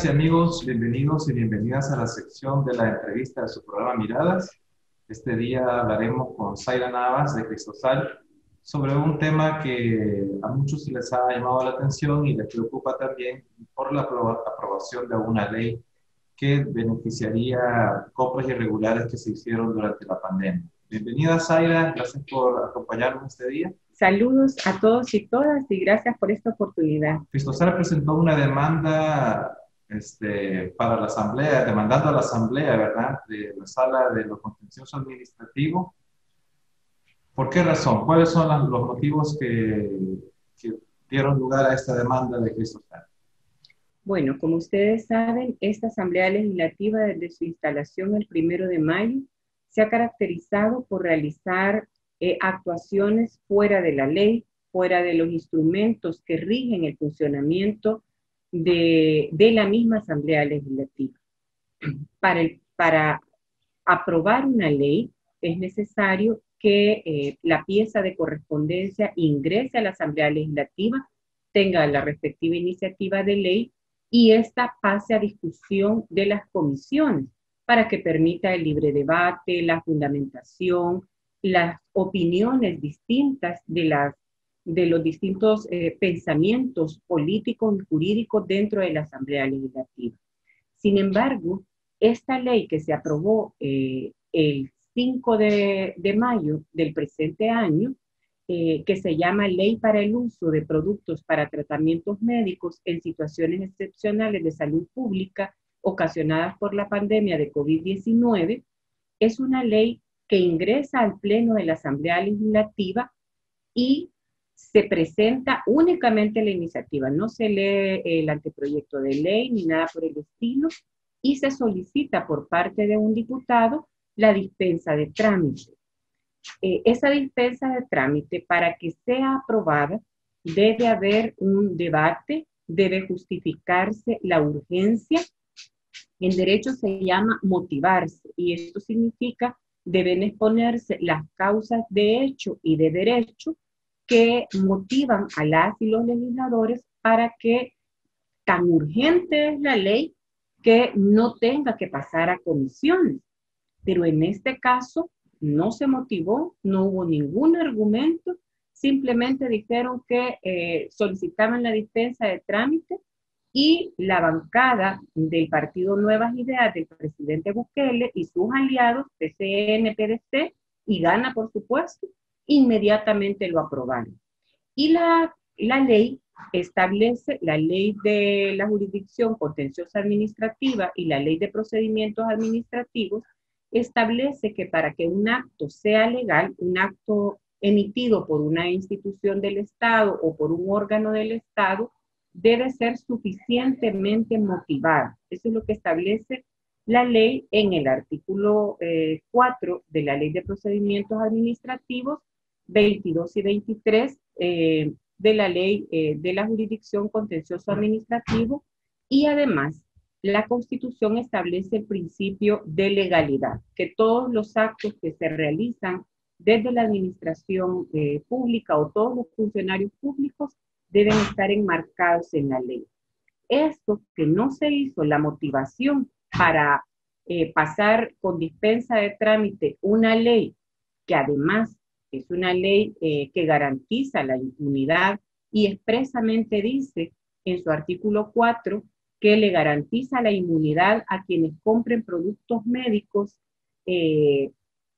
Amigas y amigos, bienvenidos y bienvenidas a la sección de la entrevista de su programa Miradas. Este día hablaremos con Zaira Navas de Cristosal sobre un tema que a muchos les ha llamado la atención y les preocupa también por la aprobación de una ley que beneficiaría compras irregulares que se hicieron durante la pandemia. Bienvenida Zaira, gracias por acompañarnos este día. Saludos a todos y todas y gracias por esta oportunidad. Cristosal presentó una demanda este, para la Asamblea, demandando a la Asamblea, ¿verdad?, de la Sala de los Contenciosos Administrativos. ¿Por qué razón? ¿Cuáles son los motivos que, que dieron lugar a esta demanda de Cristosal? Bueno, como ustedes saben, esta Asamblea Legislativa desde su instalación el primero de mayo se ha caracterizado por realizar eh, actuaciones fuera de la ley, fuera de los instrumentos que rigen el funcionamiento de, la misma Asamblea Legislativa. Para, para aprobar una ley es necesario que eh, la pieza de correspondencia ingrese a la Asamblea Legislativa, tenga la respectiva iniciativa de ley y esta pase a discusión de las comisiones para que permita el libre debate, la fundamentación, las opiniones distintas de, las, de los distintos eh, pensamientos políticos y jurídicos dentro de la Asamblea Legislativa. Sin embargo, esta ley que se aprobó eh, el 5 de, mayo del presente año, eh, que se llama Ley para el Uso de Productos para Tratamientos Médicos en Situaciones Excepcionales de Salud Pública ocasionadas por la pandemia de COVID-19, es una ley que ingresa al Pleno de la Asamblea Legislativa y se presenta únicamente la iniciativa, no se lee el anteproyecto de ley ni nada por el estilo, y se solicita por parte de un diputado la dispensa de trámite. Eh, esa dispensa de trámite, para que sea aprobada, debe haber un debate, debe justificarse la urgencia. En derecho se llama motivarse y esto significa deben exponerse las causas de hecho y de derecho que motivan a las y los legisladores para que tan urgente es la ley que no tenga que pasar a comisiones. Pero en este caso no se motivó, no hubo ningún argumento, simplemente dijeron que eh, solicitaban la dispensa de trámite y la bancada del partido Nuevas Ideas del presidente Bukele y sus aliados, PCN, PDC, y Gana, por supuesto, inmediatamente lo aprobaron. Y la, la ley establece, la ley de la jurisdicción contenciosa administrativa y la ley de procedimientos administrativos, establece que para que un acto sea legal, un acto emitido por una institución del Estado o por un órgano del Estado, debe ser suficientemente motivada. Eso es lo que establece la ley en el artículo 4 eh, de la Ley de Procedimientos Administrativos 22 y 23 eh, de la Ley eh, de la Jurisdicción Contencioso Administrativo y además la Constitución establece el principio de legalidad, que todos los actos que se realizan desde la administración pública o todos los funcionarios públicos deben estar enmarcados en la ley. Esto que no se hizo, la motivación para eh, pasar con dispensa de trámite una ley que además es una ley eh, que garantiza la impunidad y expresamente dice en su artículo 4 que le garantiza la inmunidad a quienes compren productos médicos eh,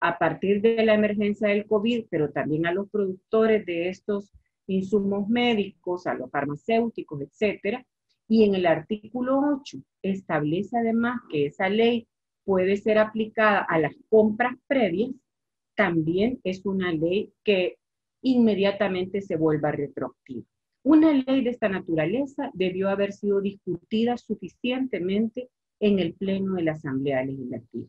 a partir de la emergencia del COVID, pero también a los productores de estos insumos médicos, a los farmacéuticos, etcétera. Y en el artículo 8 establece además que esa ley puede ser aplicada a las compras previas, también es una ley que inmediatamente se vuelva retroactiva. Una ley de esta naturaleza debió haber sido discutida suficientemente en el Pleno de la Asamblea Legislativa.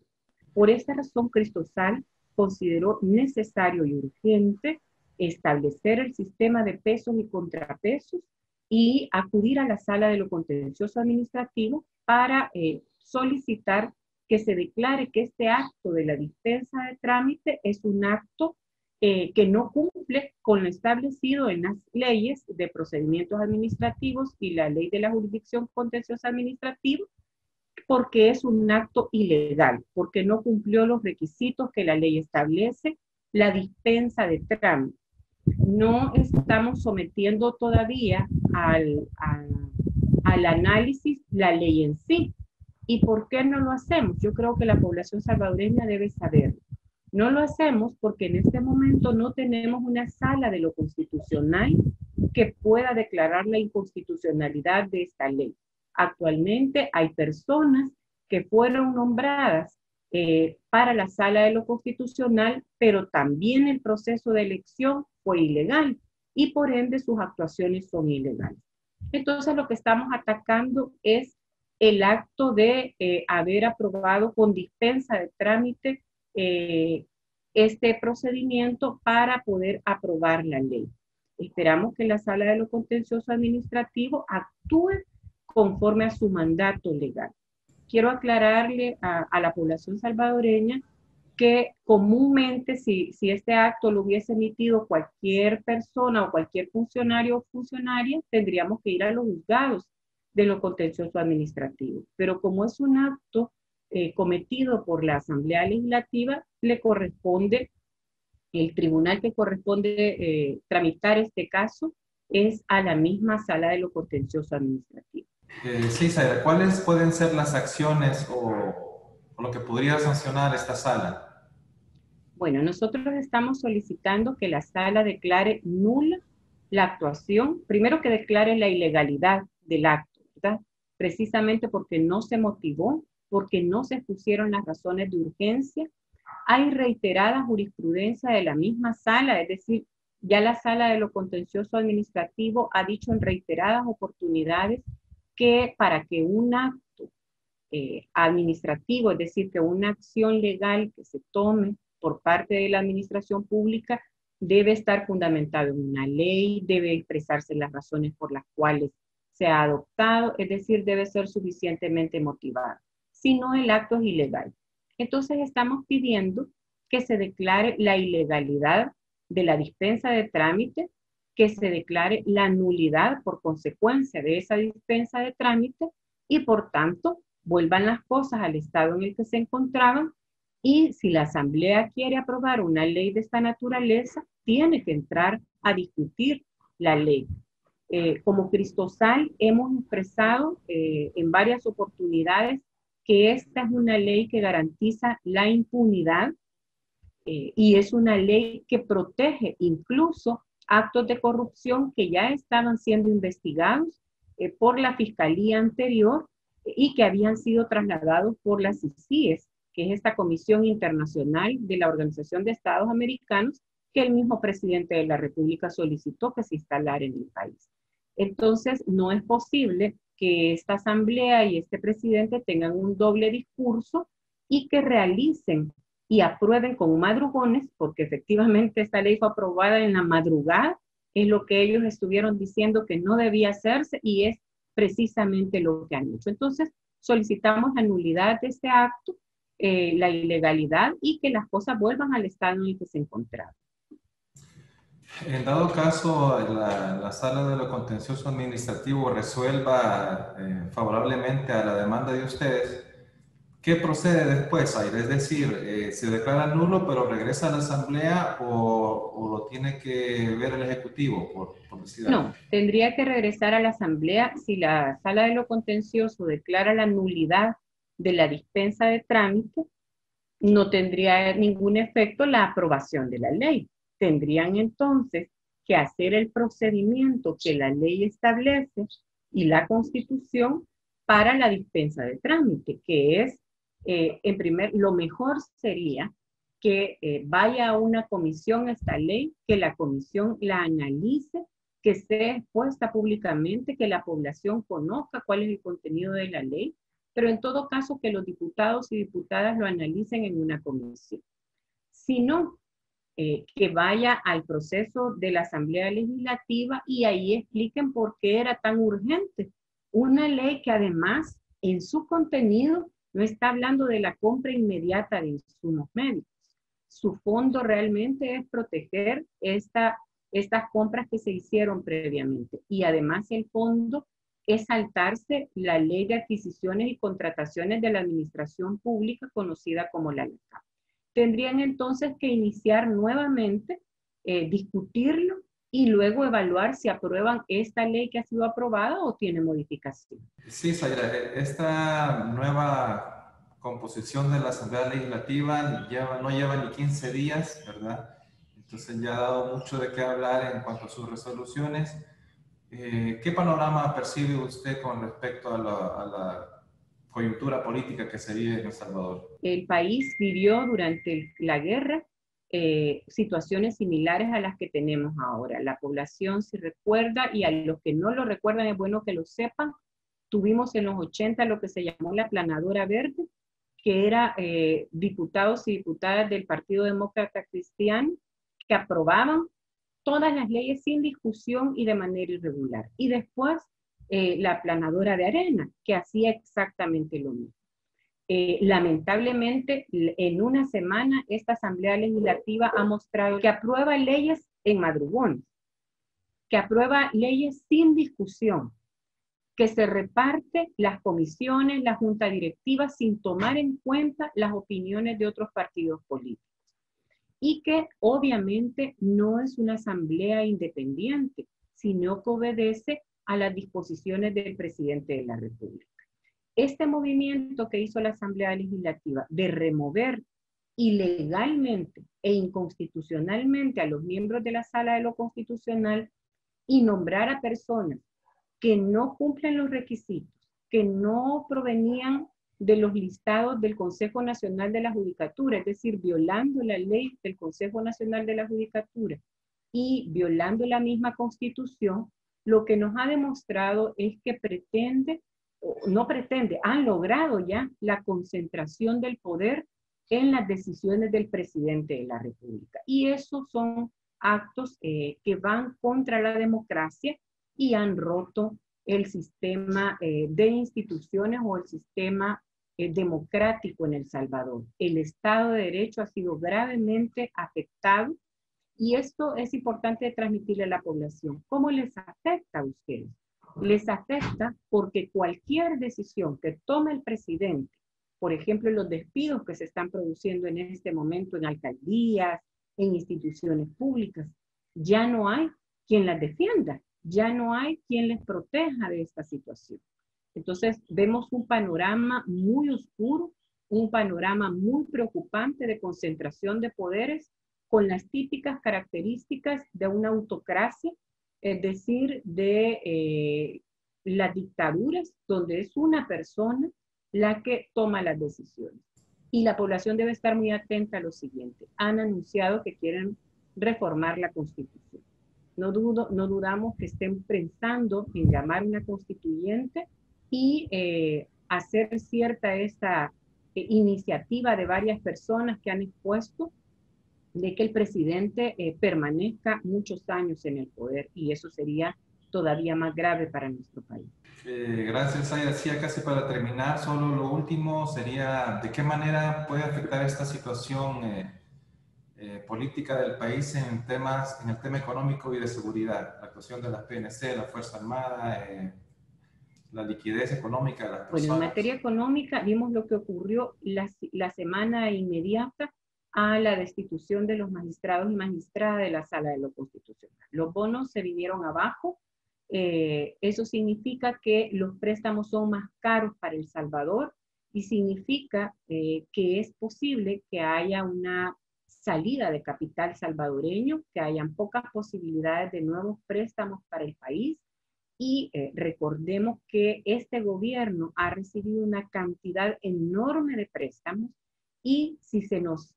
Por esta razón, Cristosal consideró necesario y urgente establecer el sistema de pesos y contrapesos y acudir a la sala de lo contencioso administrativo para eh, solicitar que se declare que este acto de la dispensa de trámite es un acto eh, que no cumple con lo establecido en las leyes de procedimientos administrativos y la ley de la jurisdicción contenciosa administrativa, porque es un acto ilegal, porque no cumplió los requisitos que la ley establece, la dispensa de trámite. No estamos sometiendo todavía al, al análisis la ley en sí. ¿Y por qué no lo hacemos? Yo creo que la población salvadoreña debe saberlo. No lo hacemos porque en este momento no tenemos una sala de lo constitucional que pueda declarar la inconstitucionalidad de esta ley. Actualmente hay personas que fueron nombradas eh, para la sala de lo constitucional, pero también el proceso de elección fue ilegal y por ende sus actuaciones son ilegales. Entonces lo que estamos atacando es el acto de eh, haber aprobado con dispensa de trámite eh, este procedimiento para poder aprobar la ley. Esperamos que la sala de lo contencioso administrativo actúe conforme a su mandato legal. Quiero aclararle a, la población salvadoreña que comúnmente si, si, este acto lo hubiese emitido cualquier persona o cualquier funcionario o funcionaria, tendríamos que ir a los juzgados de lo contencioso administrativo. Pero como es un acto eh, cometido por la Asamblea Legislativa, le corresponde, el tribunal que corresponde eh, tramitar este caso es a la misma sala de lo contencioso administrativo. Eh, sí, Zaira, ¿cuáles pueden ser las acciones o, o lo que podría sancionar esta sala? Bueno, nosotros estamos solicitando que la sala declare nula la actuación, primero que declare la ilegalidad del acto, Precisamente porque no se motivó porque no se expusieron las razones de urgencia. Hay reiterada jurisprudencia de la misma sala, es decir, ya la sala de lo contencioso administrativo ha dicho en reiteradas oportunidades que para que un acto eh, administrativo, es decir, que una acción legal que se tome por parte de la administración pública debe estar fundamentado en una ley, debe expresarse las razones por las cuales se ha adoptado, es decir, debe ser suficientemente motivado sino el acto es ilegal. Entonces estamos pidiendo que se declare la ilegalidad de la dispensa de trámite, que se declare la nulidad por consecuencia de esa dispensa de trámite y por tanto vuelvan las cosas al estado en el que se encontraban y si la Asamblea quiere aprobar una ley de esta naturaleza, tiene que entrar a discutir la ley. Eh, como Cristosal hemos expresado eh, en varias oportunidades que esta es una ley que garantiza la impunidad eh, y es una ley que protege incluso actos de corrupción que ya estaban siendo investigados eh, por la fiscalía anterior y que habían sido trasladados por las CICIES, que es esta Comisión Internacional de la Organización de Estados Americanos, que el mismo presidente de la República solicitó que se instalara en el país. Entonces, no es posible que esta asamblea y este presidente tengan un doble discurso y que realicen y aprueben con madrugones, porque efectivamente esta ley fue aprobada en la madrugada, es lo que ellos estuvieron diciendo que no debía hacerse y es precisamente lo que han hecho. Entonces, solicitamos la nulidad de este acto, eh, la ilegalidad y que las cosas vuelvan al estado en el que se encontraban. En dado caso, la, sala de lo contencioso administrativo resuelva eh, favorablemente a la demanda de ustedes, ¿qué procede después, Aire? Es decir, eh, ¿se declara nulo pero regresa a la asamblea o, lo tiene que ver el ejecutivo? Por, no, tendría que regresar a la asamblea si la sala de lo contencioso declara la nulidad de la dispensa de trámite, no tendría ningún efecto la aprobación de la ley tendrían entonces que hacer el procedimiento que la ley establece y la constitución para la dispensa de trámite, que es, eh, en primer, lo mejor sería que eh, vaya a una comisión esta ley, que la comisión la analice, que sea expuesta públicamente, que la población conozca cuál es el contenido de la ley, pero en todo caso que los diputados y diputadas lo analicen en una comisión. Si no, eh, que vaya al proceso de la Asamblea Legislativa y ahí expliquen por qué era tan urgente. Una ley que además en su contenido no está hablando de la compra inmediata de insumos médicos, su fondo realmente es proteger esta, estas compras que se hicieron previamente. Y además el fondo es saltarse la ley de adquisiciones y contrataciones de la administración pública conocida como la LECAP. Tendrían entonces que iniciar nuevamente, eh, discutirlo y luego evaluar si aprueban esta ley que ha sido aprobada o tiene modificación. Sí, Zaira, esta nueva composición de la Asamblea Legislativa lleva, no lleva ni 15 días, ¿verdad? Entonces ya ha dado mucho de qué hablar en cuanto a sus resoluciones. Eh, ¿Qué panorama percibe usted con respecto a la, coyuntura política que se vive en El Salvador? El país vivió durante la guerra eh, situaciones similares a las que tenemos ahora. La población se recuerda y a los que no lo recuerdan es bueno que lo sepan. Tuvimos en los 80 lo que se llamó la planadora verde, que era eh, diputados y diputadas del Partido Demócrata Cristiano que aprobaban todas las leyes sin discusión y de manera irregular. Y después eh, la planadora de arena, que hacía exactamente lo mismo. Eh, lamentablemente, en una semana, esta Asamblea Legislativa ha mostrado que aprueba leyes en madrugones, que aprueba leyes sin discusión, que se reparte las comisiones, la junta directiva sin tomar en cuenta las opiniones de otros partidos políticos y que obviamente no es una asamblea independiente, sino que obedece a las disposiciones del presidente de la República. Este movimiento que hizo la Asamblea Legislativa de remover ilegalmente e inconstitucionalmente a los miembros de la Sala de lo Constitucional y nombrar a personas que no cumplen los requisitos, que no provenían de los listados del Consejo Nacional de la Judicatura, es decir, violando la ley del Consejo Nacional de la Judicatura y violando la misma constitución, lo que nos ha demostrado es que pretende, no pretende, han logrado ya la concentración del poder en las decisiones del presidente de la República. Y esos son actos eh, que van contra la democracia y han roto el sistema eh, de instituciones o el sistema eh, democrático en El Salvador. El Estado de Derecho ha sido gravemente afectado y esto es importante transmitirle a la población. ¿Cómo les afecta a ustedes? Les afecta porque cualquier decisión que tome el presidente, por ejemplo, los despidos que se están produciendo en este momento en alcaldías, en instituciones públicas, ya no hay quien las defienda, ya no hay quien les proteja de esta situación. Entonces, vemos un panorama muy oscuro, un panorama muy preocupante de concentración de poderes con las típicas características de una autocracia, es decir, de eh, las dictaduras, donde es una persona la que toma las decisiones. Y la población debe estar muy atenta a lo siguiente. Han anunciado que quieren reformar la constitución. No, dudo, no dudamos que estén pensando en llamar una constituyente y eh, hacer cierta esta eh, iniciativa de varias personas que han expuesto de que el presidente eh, permanezca muchos años en el poder y eso sería todavía más grave para nuestro país. gracias, Aya. casi para terminar, solo lo último sería, ¿de qué manera puede afectar esta situación política del país en, temas, en el tema económico y de seguridad? La actuación de las PNC, la Fuerza Armada, la liquidez económica de las personas. Bueno, en materia económica vimos lo que ocurrió la, la semana inmediata a la destitución de los magistrados y magistradas de la sala de lo constitucional. Los bonos se vinieron abajo. Eh, eso significa que los préstamos son más caros para El Salvador y significa eh, que es posible que haya una salida de capital salvadoreño, que hayan pocas posibilidades de nuevos préstamos para el país y eh, recordemos que este gobierno ha recibido una cantidad enorme de préstamos y si se nos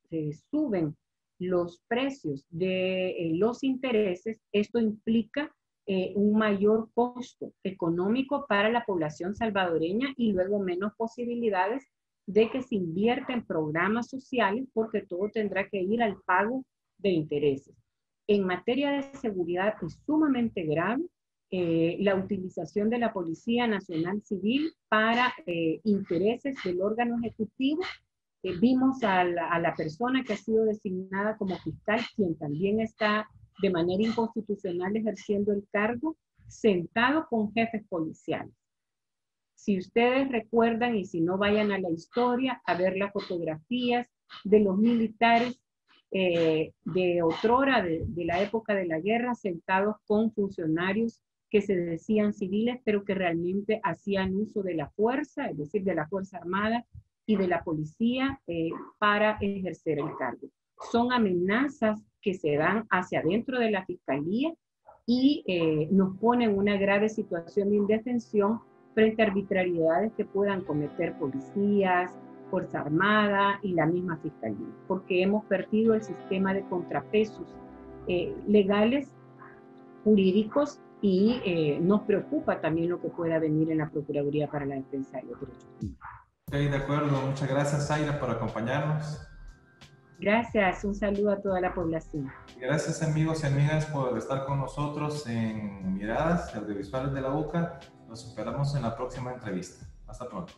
suben los precios de eh, los intereses, esto implica eh, un mayor costo económico para la población salvadoreña y luego menos posibilidades de que se invierta en programas sociales porque todo tendrá que ir al pago de intereses. En materia de seguridad es sumamente grave eh, la utilización de la Policía Nacional Civil para eh, intereses del órgano ejecutivo eh, vimos a la, persona que ha sido designada como fiscal, quien también está de manera inconstitucional ejerciendo el cargo, sentado con jefes policiales. Si ustedes recuerdan, y si no vayan a la historia, a ver las fotografías de los militares eh, de otrora, de, de la época de la guerra, sentados con funcionarios que se decían civiles, pero que realmente hacían uso de la fuerza, es decir, de la Fuerza Armada y de la policía eh, para ejercer el cargo. Son amenazas que se dan hacia adentro de la fiscalía y eh, nos ponen una grave situación de indefensión frente a arbitrariedades que puedan cometer policías, Fuerza Armada y la misma Fiscalía, porque hemos perdido el sistema de contrapesos eh, legales, jurídicos, y eh, nos preocupa también lo que pueda venir en la Procuraduría para la Defensa de los Derechos Humanos. Ok, de acuerdo. Muchas gracias, Zaira, por acompañarnos. Gracias, un saludo a toda la población. Gracias amigos y amigas por estar con nosotros en Miradas Audiovisuales de la Boca. Nos esperamos en la próxima entrevista. Hasta pronto.